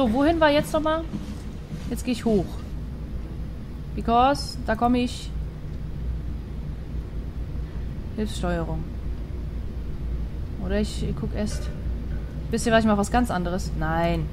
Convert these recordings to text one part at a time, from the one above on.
So, wohin war jetzt nochmal? Jetzt gehe ich hoch. Because, da komme ich. Hilfssteuerung. Oder ich, ich guck erst. Wisst ihr was, ich mache was ganz anderes? Nein.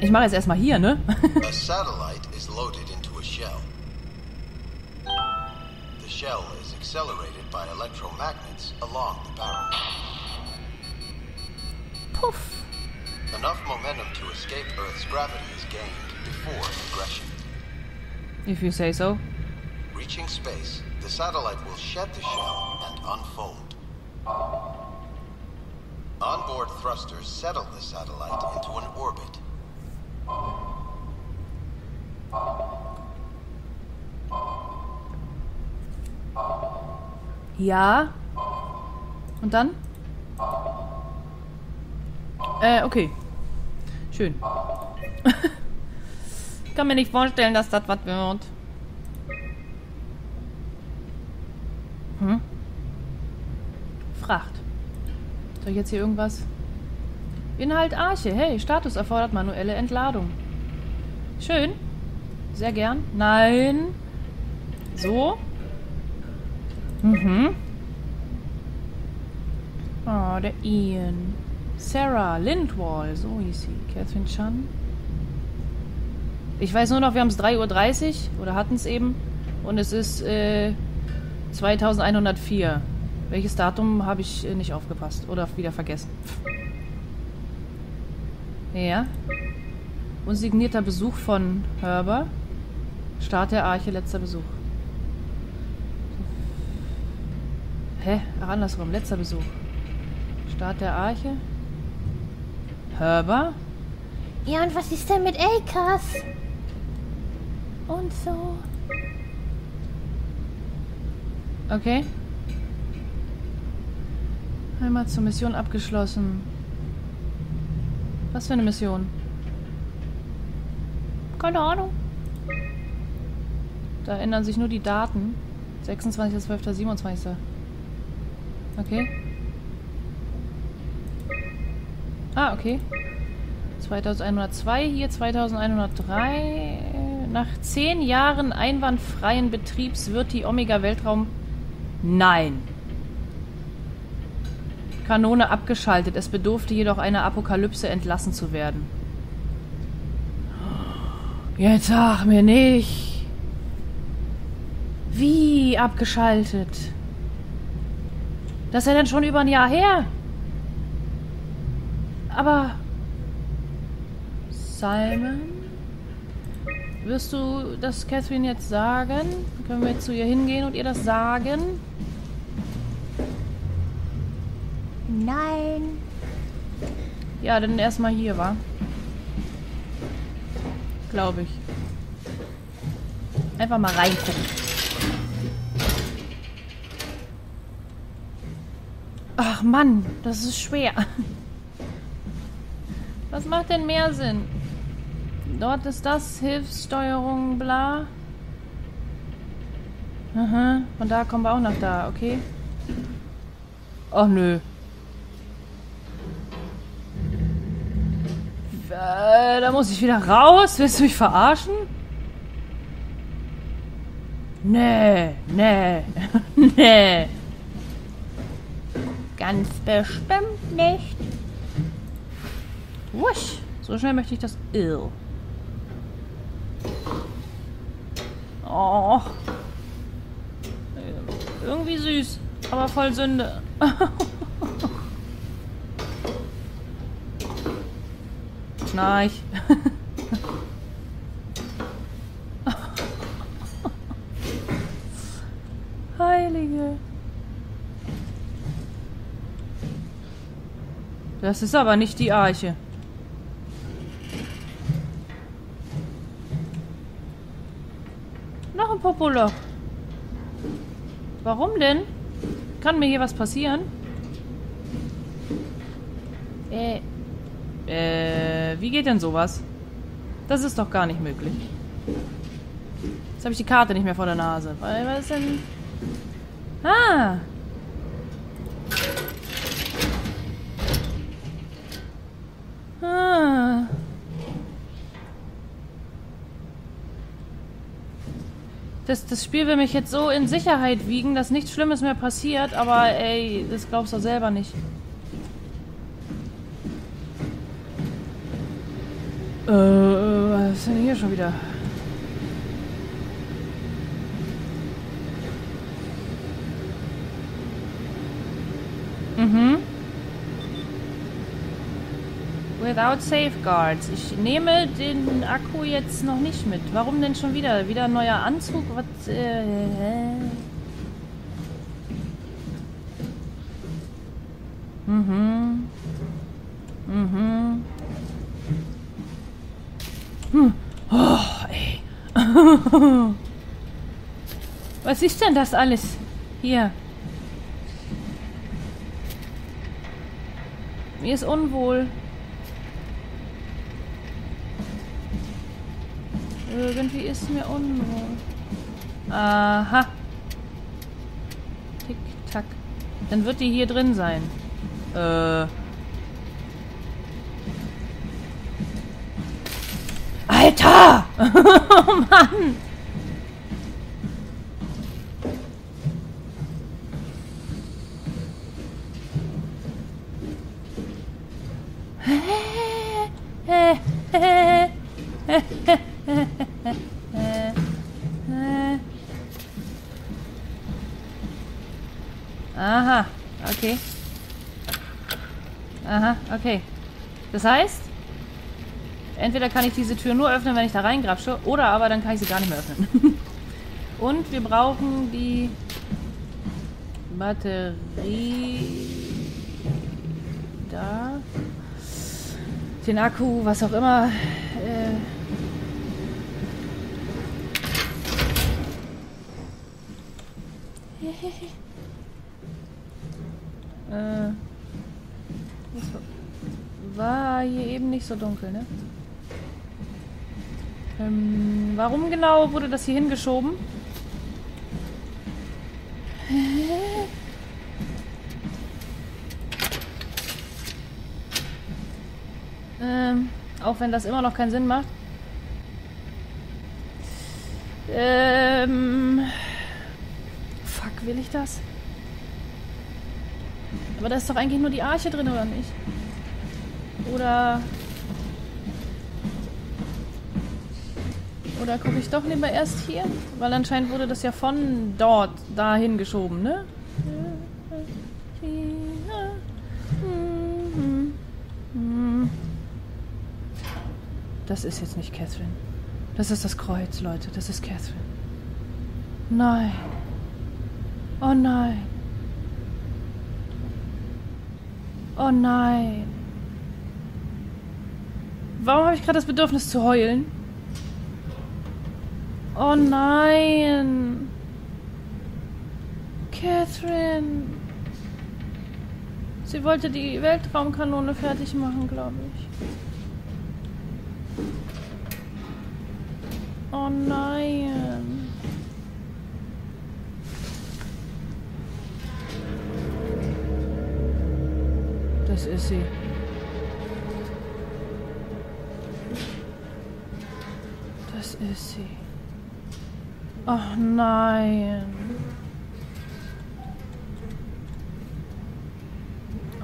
Ich mache jetzt erstmal hier, ne? a satellite is loaded into a shell. The shell is accelerated by electromagnets along the barrel. Puff. Enough momentum to escape Earth's gravity is gained before aggression. If you say so. Reaching space, the satellite will shed the shell and unfold. Onboard thrusters settle the satellite into an orbit. Ja. Und dann? Äh, okay. Schön. Kann mir nicht vorstellen, dass das was wird. Hm? Fracht. Soll ich jetzt hier irgendwas? Inhalt Arche. Hey, Status erfordert manuelle Entladung. Schön. Sehr gern. Nein. So. Mhm. Oh, der Ian. Sarah Lindwall, so hieß sie. Catherine Chan. Ich weiß nur noch, wir haben es 3.30 Uhr oder hatten es eben. Und es ist äh, 2104. Welches Datum habe ich äh, nicht aufgepasst oder wieder vergessen? Ja. Unsignierter Besuch von Herber. Start der Arche, letzter Besuch. Hä? Ach, andersrum. Letzter Besuch. Start der Arche. Herber? Ja, und was ist denn mit Elkas? Und so. Okay. Einmal zur Mission abgeschlossen. Was für eine Mission? Keine Ahnung. Da ändern sich nur die Daten. 26.12.27. Okay. Ah, okay. 2102, hier 2103. Nach zehn Jahren einwandfreien Betriebs wird die Omega Weltraum... Nein. Kanone abgeschaltet. Es bedurfte jedoch einer Apokalypse entlassen zu werden. Jetzt sag mir nicht. Wie abgeschaltet? Das ist ja dann schon über ein Jahr her. Aber Simon, wirst du das Catherine jetzt sagen? Können wir zu ihr hingehen und ihr das sagen? Nein. Ja, dann erstmal hier, war. Glaube ich. Einfach mal reingucken. Ach Mann, das ist schwer. Was macht denn mehr Sinn? Dort ist das Hilfssteuerung, bla. Aha, von da kommen wir auch nach da, okay? Ach nö. Äh, da muss ich wieder raus? Willst du mich verarschen? Nee, nee, nee. Ganz bestimmt nicht. Wusch. So schnell möchte ich das. Ill. Oh. Irgendwie süß, aber voll Sünde. Schnarch. Heilige. Das ist aber nicht die Arche. Popoloch. Warum denn? Kann mir hier was passieren? Äh. Äh, wie geht denn sowas? Das ist doch gar nicht möglich. Jetzt habe ich die Karte nicht mehr vor der Nase. Weil, was ist denn... Ah. Das, das Spiel will mich jetzt so in Sicherheit wiegen, dass nichts Schlimmes mehr passiert, aber ey, das glaubst du selber nicht. Äh, was ist denn hier schon wieder? Mhm. Without safeguards. Ich nehme den Akku jetzt noch nicht mit. Warum denn schon wieder? Wieder ein neuer Anzug? Was? Äh, mhm. Mhm. Hm. Oh, ey. Was ist denn das alles? Hier. Mir ist unwohl. Irgendwie ist mir unwohl. Aha. Tick, tack. Dann wird die hier drin sein. Äh. Alter! oh Mann! Aha, okay. Aha, okay. Das heißt, entweder kann ich diese Tür nur öffnen, wenn ich da reingrapsche, oder aber dann kann ich sie gar nicht mehr öffnen. Und wir brauchen die Batterie da. Den Akku, was auch immer. Äh äh, war hier eben nicht so dunkel, ne? Ähm, warum genau wurde das hier hingeschoben? ähm, auch wenn das immer noch keinen Sinn macht. Ähm, fuck, will ich das? Aber da ist doch eigentlich nur die Arche drin, oder nicht? Oder... Oder gucke ich doch lieber erst hier? Weil anscheinend wurde das ja von dort dahin geschoben, ne? Das ist jetzt nicht Catherine. Das ist das Kreuz, Leute. Das ist Catherine. Nein. Oh nein. Oh nein. Warum habe ich gerade das Bedürfnis zu heulen? Oh nein. Catherine. Sie wollte die Weltraumkanone fertig machen, glaube ich. Oh nein. Das ist sie. Das ist sie. Oh nein.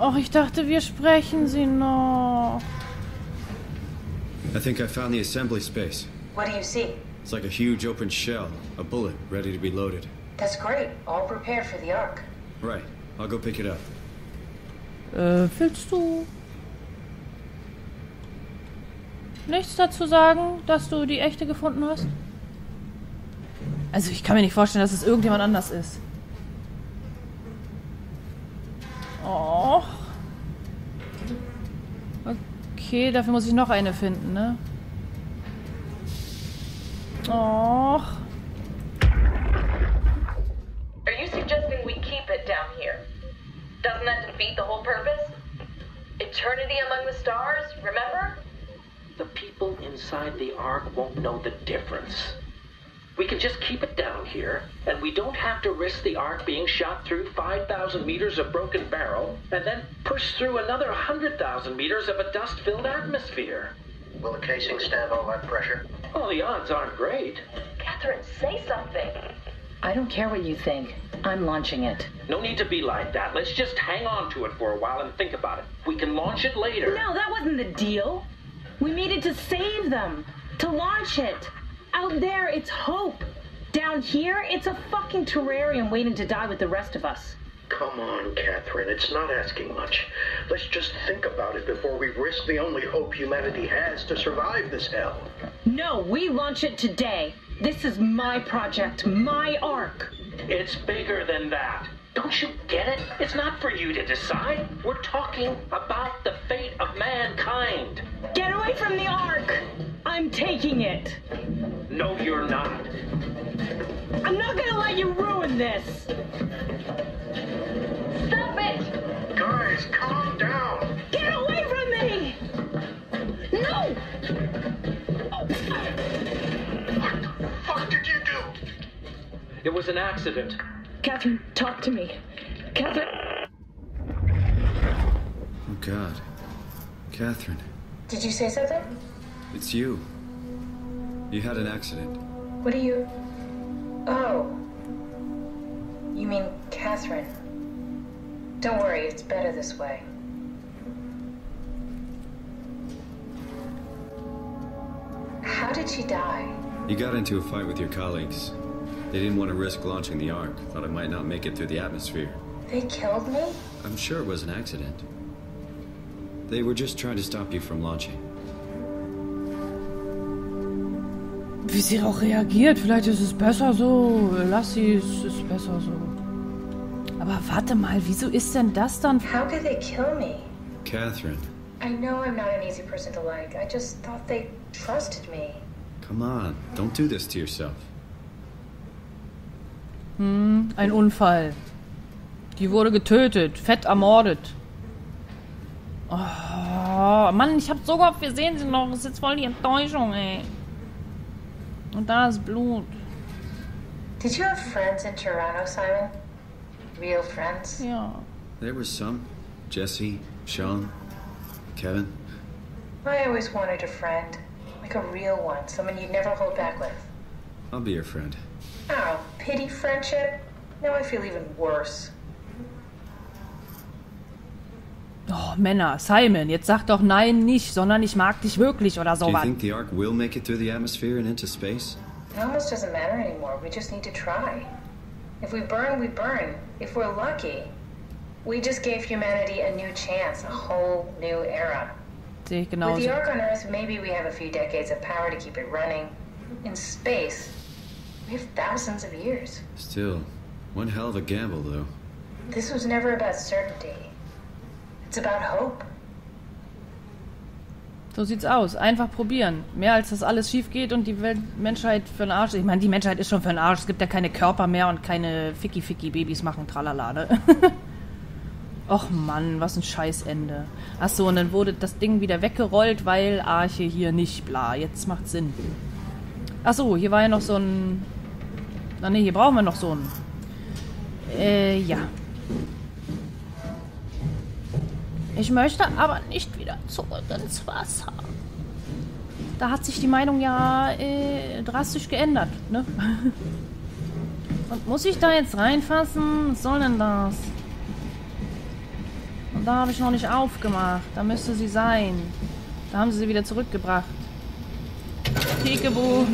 Oh, ich dachte, wir sprechen sie noch. I think I found the assembly space. What do you see? It's like a huge open shell, a bullet ready to be loaded. That's great. All prepared for the Ark. Right, I'll go pick it up. Äh, willst du nichts dazu sagen, dass du die echte gefunden hast? Also ich kann mir nicht vorstellen, dass es irgendjemand anders ist. Oh. Okay, dafür muss ich noch eine finden, ne? Oh. Are you suggesting we keep it down here? Doesn't that defeat the whole purpose? Eternity among the stars, remember? The people inside the Ark won't know the difference. We can just keep it down here, and we don't have to risk the Ark being shot through 5,000 meters of broken barrel, and then push through another 100,000 meters of a dust filled atmosphere. Will the casing stand all that pressure? Well, the odds aren't great. Captain Catherine, say something. I don't care what you think. I'm launching it. No need to be like that. Let's just hang on to it for a while and think about it. We can launch it later. No, that wasn't the deal. We needed to save them, to launch it. Out there, it's hope. Down here, it's a fucking terrarium waiting to die with the rest of us. Come on, Catherine. It's not asking much. Let's just think about it before we risk the only hope humanity has to survive this hell. No, we launch it today. This is my project, my arc. It's bigger than that. Don't you get it? It's not for you to decide. We're talking about the fate of mankind. Get away from the Ark! I'm taking it. No, you're not. I'm not gonna let you ruin this. Stop it! Guys, calm down. Get away from me! No! What the fuck did you do? It was an accident. Catherine, talk to me. Catherine. Oh, God. Catherine, Did you say something? it's you. You had an accident. What do you. Oh. You mean Catherine? Don't worry, it's better this way. How did she die? You got into a fight with your colleagues. They didn't want to risk launching the Ark. Thought it might not make it through the atmosphere. They killed me? I'm sure it was an accident. They were just trying to stop you from launching. Wie sie auch reagiert. Vielleicht ist es besser so. Lass sie, es ist besser so. Aber warte mal, wieso ist denn das dann? How could they kill me? Catherine, I know I'm not an easy person to like. I just thought they trusted me. come on. Don't do this to yourself. Ein Unfall. Die wurde getötet, fett ermordet. Oh, Mann, ich hab so gehofft, wir sehen sie noch. Das ist jetzt voll die Enttäuschung, ey. Und da ist Blut. Did you have friends in Toronto, Simon? Real friends? Ja. There were some. Jesse, Sean, Kevin. I always wanted a friend. Like a real one, someone you'd never hold back with. I'll be your friend. Oh, pity friendship? Now I feel even worse. Oh, Männer, Simon, jetzt sag doch nein nicht, sondern ich mag dich wirklich oder Do you think the Ark will make it through the atmosphere and into space? It almost doesn't matter anymore. We just need to try. If we burn, we burn. If we're lucky, we just gave humanity a new chance, a whole new era. Sehe ich With the Ark on Earth, maybe we have a few decades of power to keep it running. In space, we have thousands of years. Still, one hell of a gamble, though. This was never about certainty. It's about hope. So sieht's aus. Einfach probieren. Mehr als das alles schief geht und die Welt Menschheit für den Arsch. Ich meine, die Menschheit ist schon für den Arsch. Es gibt ja keine Körper mehr und keine Ficky-Ficky-Babys machen Tralala, ne? Och Mann, was ein Scheißende. Achso, und dann wurde das Ding wieder weggerollt, weil Arche hier nicht, bla. Jetzt macht Sinn. Achso, hier war ja noch so ein... Na ne, hier brauchen wir noch so ein... Äh, ja. Ich möchte aber nicht wieder zurück ins Wasser. Da hat sich die Meinung ja äh, drastisch geändert, ne? Und muss ich da jetzt reinfassen? Was soll denn das? Und da habe ich noch nicht aufgemacht. Da müsste sie sein. Da haben sie sie wieder zurückgebracht. Peekaboo.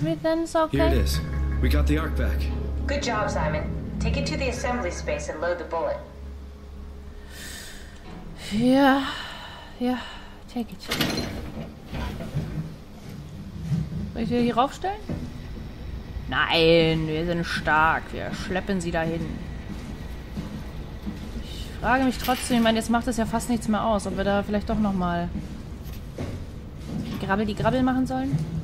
Everything's Here okay? it is. We got the Ark back. Good job, Simon. Take it to the assembly space and load the bullet. Ja, ja, take it. Soll ich sie hier raufstellen? Nein, wir sind stark. Wir schleppen sie dahin. Ich frage mich trotzdem, ich meine, jetzt macht es ja fast nichts mehr aus, ob wir da vielleicht doch nochmal Grabbel die Grabbel machen sollen?